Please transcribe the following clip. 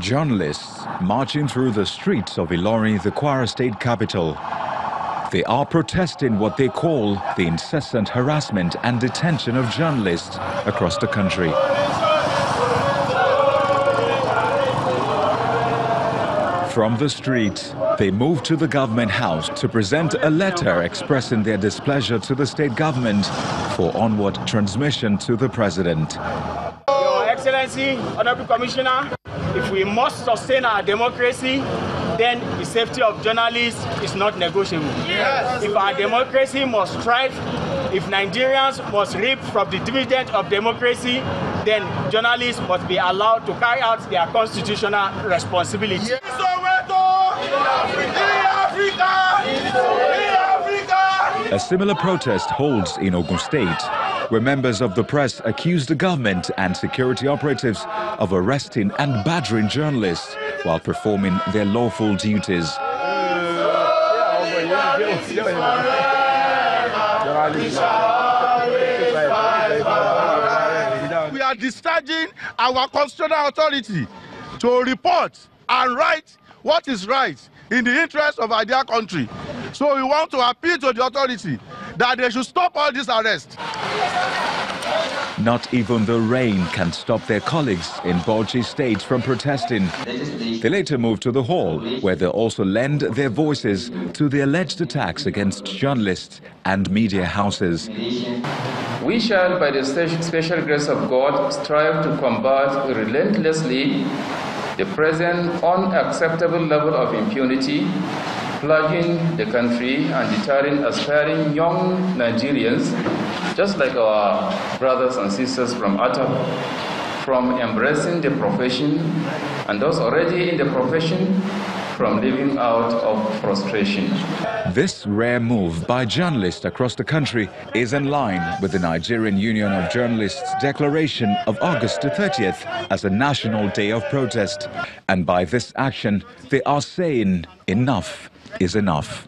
Journalists marching through the streets of Ilorin, the Kwara state capital. They are protesting what they call the incessant harassment and detention of journalists across the country. From the street, they moved to the government house to present a letter expressing their displeasure to the state government for onward transmission to the president. Your Excellency, Honorable Commissioner, if we must sustain our democracy, then the safety of journalists is not negotiable. Yes. If our democracy must thrive, if Nigerians must reap from the dividend of democracy, then journalists must be allowed to carry out their constitutional responsibility. Yes. A similar protest holds in Ogun State, where members of the press accuse the government and security operatives of arresting and battering journalists while performing their lawful duties. We are discharging our constitutional authority to report and write what is right in the interest of our dear country. So we want to appeal to the authority that they should stop all these arrests. Not even the rain can stop their colleagues in Bauchi State from protesting. They later moved to the hall, where they also lend their voices to the alleged attacks against journalists and media houses. We shall, by the special grace of God, strive to combat relentlessly the present unacceptable level of impunity plaguing the country and deterring aspiring young Nigerians, just like our brothers and sisters from Atta, from embracing the profession and those already in the profession from living out of frustration. This rare move by journalists across the country is in line with the Nigerian Union of Journalists' declaration of August 30th as a national day of protest. And by this action, they are saying enough is enough.